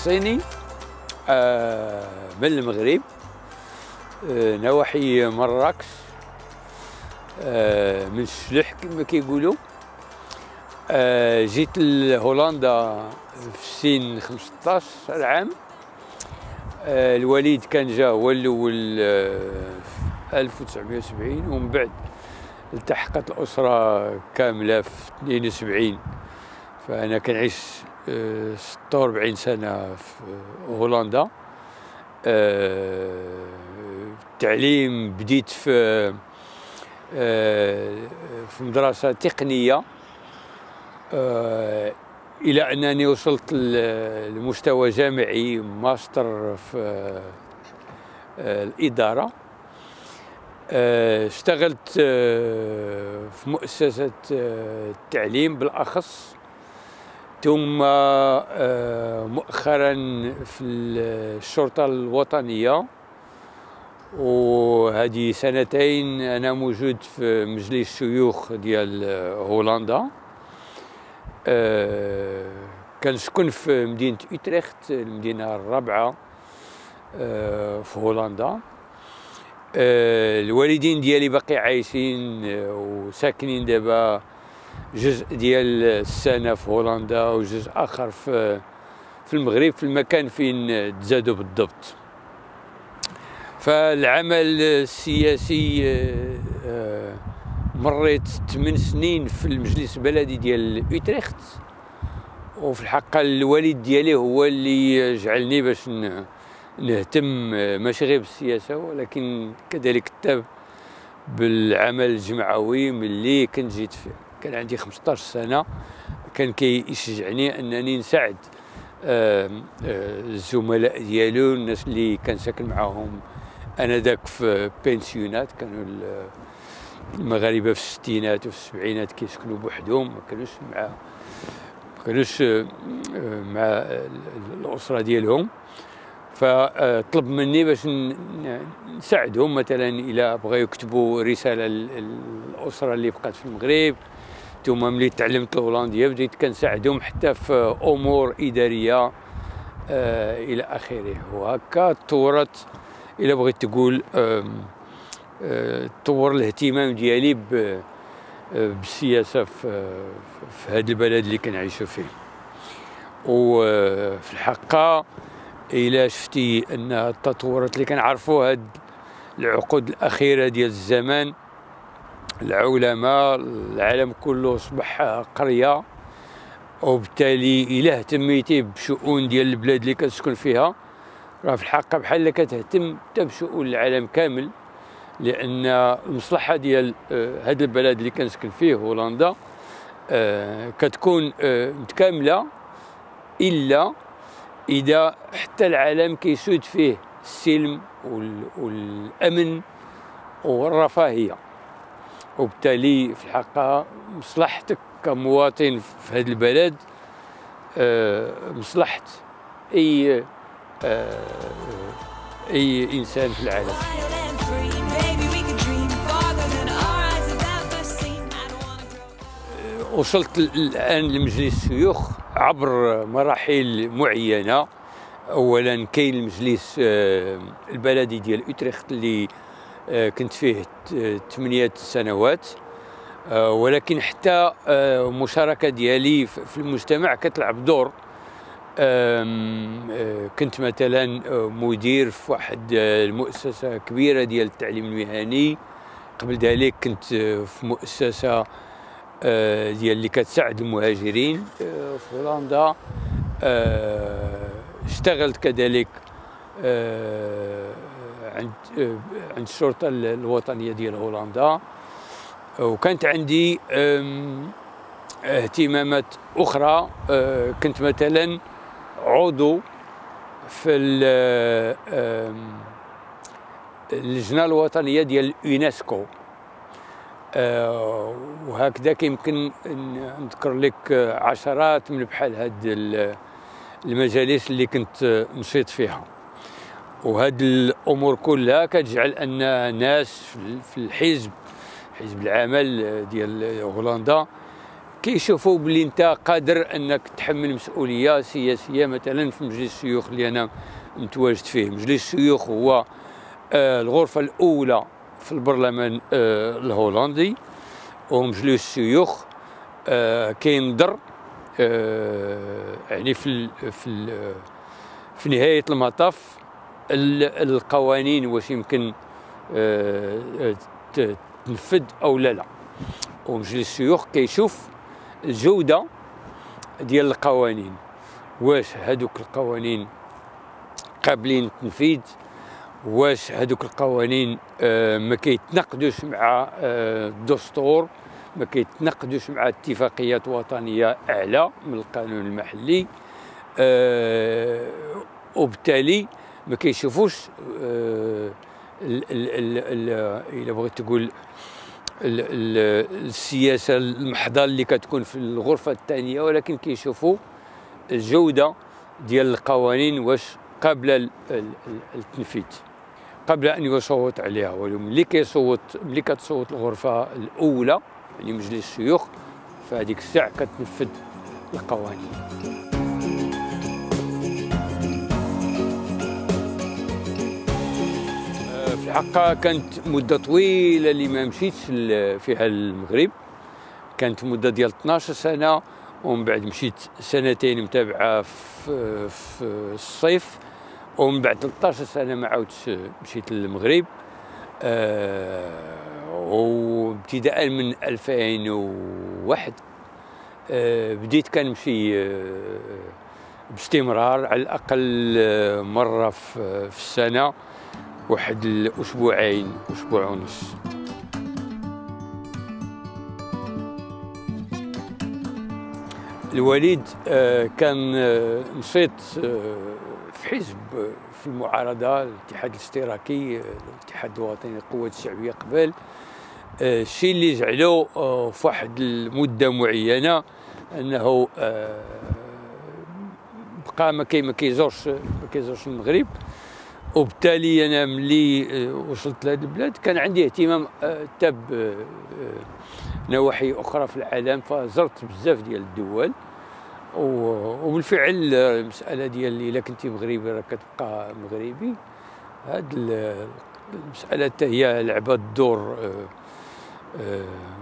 الصيني آه، من المغرب آه، نواحي مراكش آه، من الشلح كما كيقولوا. آه، جيت لهولندا في سن 15 عام. آه، الوالد كان جا هو الأول آه، في 1970 ومن بعد التحقت الأسرة كاملة في 72 فأنا كنعيش آه، 46 سنة في هولندا. التعليم بديت في آه، في مدرسة تقنية. إلى أنني وصلت لمستوى جامعي ماستر في الإدارة. اشتغلت في مؤسسة التعليم بالأخص. ثم آه، مؤخرا في الشرطة الوطنية. وهذه سنتين أنا موجود في مجلس الشيوخ ديال هولندا. آه، كنسكن في مدينة أوتريخت المدينة الرابعة آه، في هولندا. آه، الوالدين ديالي باقي عايشين آه، وساكنين دابا جزء ديال السنة في هولندا وجزء آخر في في المغرب في المكان فين تزادوا بالضبط. فالعمل السياسي آه، مريت ثمان سنين في المجلس البلدي ديال أوتريخت. وفي الحقيقة الوالد ديالي هو اللي جعلني باش نهتم آه، ماشي غير بالسياسة ولكن كذلك حتى بالعمل الجمعوي ملي كنت جيت فيه. كان عندي 15 سنة كان كيشجعني أنني نساعد آه، الزملاء ديالو الناس اللي كان ساكن معاهم. أنا ذاك في بنسيونات كانوا ال- المغاربة في الستينات وفي السبعينات كيسكنوا بوحدهم ما كانوش مع ما كانوش آه، مع ال- الأسرة ديالهم. فطلب مني باش نساعدهم. مثلا إلى بغاو يكتبوا رسالة للأسرة اللي بقات في المغرب ثم ملي تعلمت الهولنديه بديت كنساعدهم حتى في أمور إدارية آه إلى آخره. وهكا تطورت إلى بغيت تقول آه، تطور الاهتمام ديالي آه، بالسياسة في هذا البلد اللي كنعيشوا فيه. وفي الحقيقة إلى شفتي ان التطورات اللي كنعرفوا هاد العقود الأخيرة ديال الزمان العولمه العالم كله أصبح قرية وبالتالي إلا اهتميتي بشؤون ديال البلاد اللي كتسكن فيها راه في الحقيقة بحال كتهتم حتى بشؤون العالم كامل لأن المصلحة ديال هذا البلد اللي كنسكن فيه هولندا آه، كتكون آه، متكاملة إلا إذا حتى العالم كيسود فيه السلم وال- والأمن والرفاهية. وبالتالي في الحقيقة مصلحتك كمواطن في هذا البلد آه، مصلحة أي آه، أي إنسان في العالم. وصلت الآن لمجلس الشيوخ عبر مراحل معينة اولا كاين المجلس آه، البلدي ديال أوتريخت اللي كنت فيه ثمانيه سنوات. آه، ولكن حتى آه، المشاركه ديالي في المجتمع كتلعب دور. آه، كنت مثلا آه، مدير في واحد آه، المؤسسة كبيرة ديال التعليم المهني. قبل ذلك كنت آه، في مؤسسة آه، ديال اللي كتساعد المهاجرين آه، في هولندا. آه، اشتغلت كذلك آه، عند آه، عند الشرطة ال- الوطنية ديال هولندا. وكانت عندي اهتمامات أخرى. آه، كنت مثلا عضو في اللجنة الوطنية ديال اليونسكو. آه، وهكذا يمكن نذكر لك عشرات من بحال هاد ال- المجالس اللي كنت نشيط فيها. وهاد الأمور كلها كتجعل أن ناس في ال- في الحزب حزب العمل ديال هولندا كيشوفوا بلي أنت قادر أنك تحمل مسؤولية سياسية مثلا في مجلس الشيوخ اللي أنا متواجد فيه. مجلس الشيوخ هو آه، الغرفة الأولى في البرلمان آه، الهولندي ومجلس الشيوخ آه، كينظر يعني في في في نهاية المطاف. ال- القوانين واش يمكن آه، ت- تنفذ أو لا لا. ومجلس الشيوخ كيشوف الجودة ديال القوانين. واش هذوك القوانين قابلين للتنفيذ؟ واش هذوك القوانين آه، ما كيتناقضوش مع آه، الدستور؟ ما كيتناقضوش مع اتفاقيات وطنية أعلى من القانون المحلي؟ آه، وبالتالي ما كيشوفوش آه، ال- ال- ال- ال- إلا بغيت تقول ال- ال- السياسة المحضة اللي كتكون في الغرفة الثانية ولكن كيشوفوا الجودة ديال القوانين واش قابله التنفيذ قبل أن يصوت عليها. وملي كيصوت ملي كتصوت الغرفة الأولى يعني مجلس الشيوخ فهذيك الساعة كتنفذ القوانين. الحقيقة كانت مدة طويلة اللي ما مشيتش فيها المغرب. كانت مدة ديال 12 سنة ومن بعد مشيت سنتين متابعة في, في الصيف ومن بعد 13 سنة ما عاودتش مشيت للمغرب. آه وابتداء من 2001 آه بديت كنمشي آه باستمرار على الأقل آه، مرة في, في السنة. واحد الأسبوعين أسبوع ونص. الوليد آه، كان آه، نشيط آه، في حزب في المعارضة الاتحاد الاشتراكي الاتحاد الوطني للقوات الشعبية قبل. الشيء اللي جعله آه، في واحد المدة معينة أنه بقى ما كيزورش ما كيزورش المغرب. وبالتالي أنا ملي آه، وصلت لهذه البلاد كان عندي اهتمام آه، تاب آه، نواحي أخرى في العالم فزرت بزاف ديال الدول. وبالفعل المسألة ديال إلا كنتي مغربي راك كتبقى مغربي. هاد ال- المسألة حتى هي لعبت دور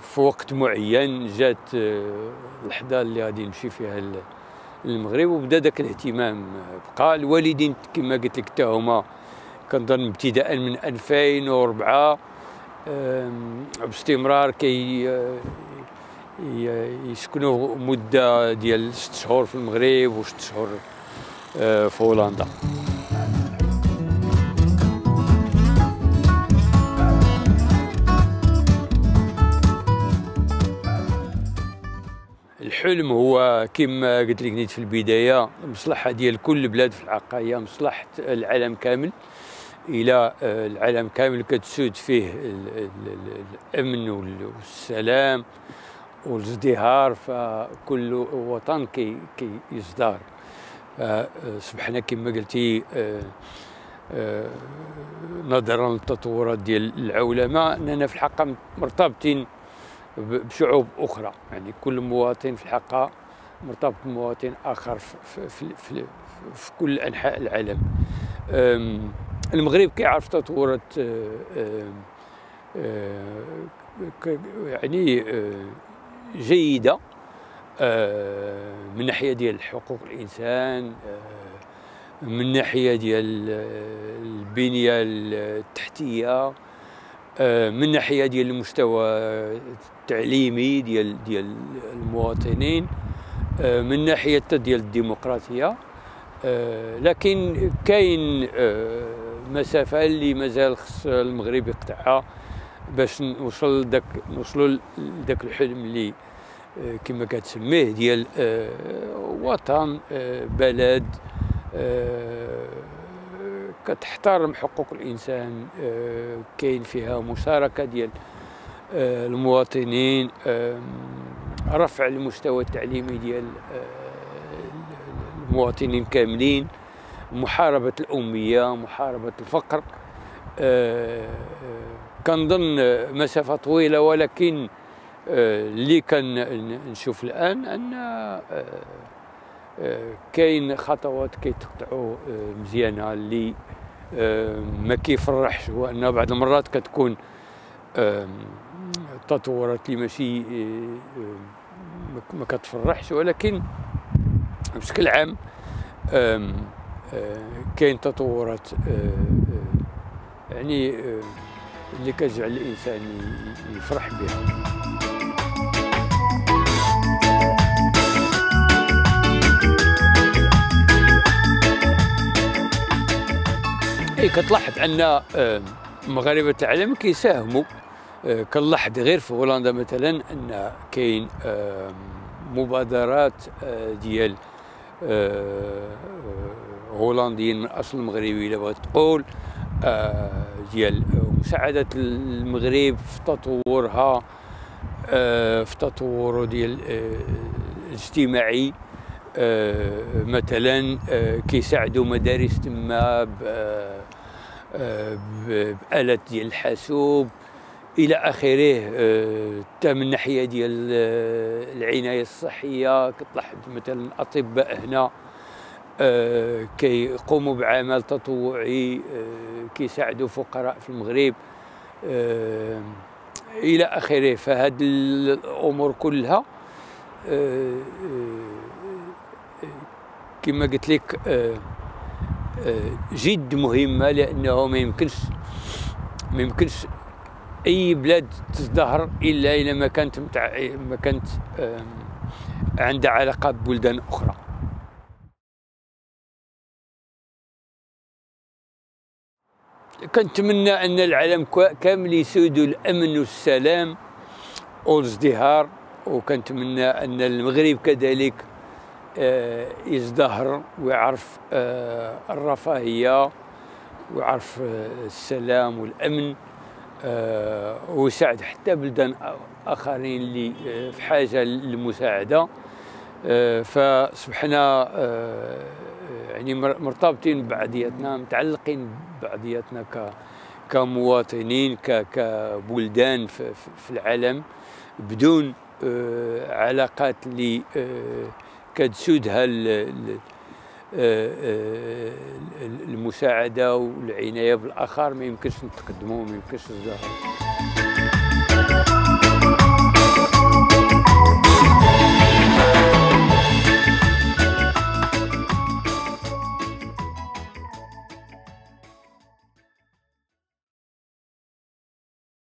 في وقت معين جات اللحظة اللي غادي نمشي فيها للمغرب وبدا ذاك الاهتمام بقى الوالدين كما قلت لك حتى هما كنظن ابتداء من 2004 آم، باستمرار كي آه، يسكنوا مدة ديال ست شهور في المغرب وست شهور آه، في هولندا. الحلم هو كما قلت لك نيت في البداية المصلحه ديال كل بلاد في الحقيقة هي مصلحة العالم كامل. إلى آه، العالم كامل كتسود فيه ال- ال- ال- الأمن وال- والسلام والازدهار فكل وطن كي كيزدهر كما قلتي آه، آه، نظرا للتطورات ديال العولمة اننا في الحقيقة مرتبطين بشعوب أخرى. يعني كل مواطن في الحقيقة مرتبط بمواطن آخر في, في, في, في, كل أنحاء العالم. المغرب كيعرف تطورات يعني جيدة من ناحية ديال حقوق الإنسان من ناحية ديال البنية التحتية. من ناحية ديال المستوى التعليمي ديال ديال المواطنين آه، من ناحية ديال الديمقراطية. آه، لكن كاين آه، مسافة اللي مازال خص المغرب يقطعها باش نوصل داك نوصلوا لذاك الحلم اللي آه، كما كتسميه ديال آه، وطن آه، بلد آه، كتحترم حقوق الإنسان آه، كاين فيها مشاركة ديال آه، المواطنين رفع المستوى التعليمي ديال آه، المواطنين كاملين محاربة الأمية محاربة الفقر كنظن مسافة طويلة ولكن اللي كان ن- نشوف الآن أن كاين خطوات كيتقطعوا آه، مزيانه اللي آه، ما كيفرحش هو ان بعض المرات كتكون آم، تطورات اللي ماشي آه، آه، ما- كتفرحش. ولكن بشكل عام آه، كاين تطورات آه، آه، يعني آه، اللي كتجعل الإنسان يفرح بها. اي كتلاحظ أن مغاربة العالم كيساهموا آه، كنلاحظ غير في هولندا مثلا أن كاين مبادرات آه، ديال آه، هولنديين من أصل مغربي الا بغيت تقول ديال مساعدة المغرب في تطورها في تطوره ديال الاجتماعي مثلا كيساعدوا مدارس تما ب- آه، آه، ب- بآلات ديال الحاسوب إلى آخره آه، حتى من ناحيه ديال آه، العناية الصحية. كتلاحظ مثلا الاطباء هنا آه، كيقوموا بعمل تطوعي آه، كيساعدوا فقراء في المغرب آه، إلى آخره. فهاد الأمور كلها آه، آه، كما قلت لك آه، آه، جد مهمة لأنه ما يمكنش ما يمكنش أي بلاد تزدهر إلا اذا ما كانت متع... ما كانت عندها علاقة ببلدان أخرى. كنتمنى أن العالم كامل يسودوا الأمن والسلام والازدهار وكنتمنى أن المغرب كذلك يزدهر ويعرف آه، الرفاهية ويعرف آه، السلام والأمن آه، ويساعد حتى بلدان آخرين اللي آه، في حاجة للمساعدة. آه، فصبحنا آه، يعني مر- مرتبطين ببعضياتنا متعلقين ببعضياتنا كمواطنين كبلدان في, العالم بدون آه، علاقات اللي آه، كتسودها آه، آه، المساعدة والعناية بالآخر ما يمكنش نتقدموا ما يمكنش نزدهروا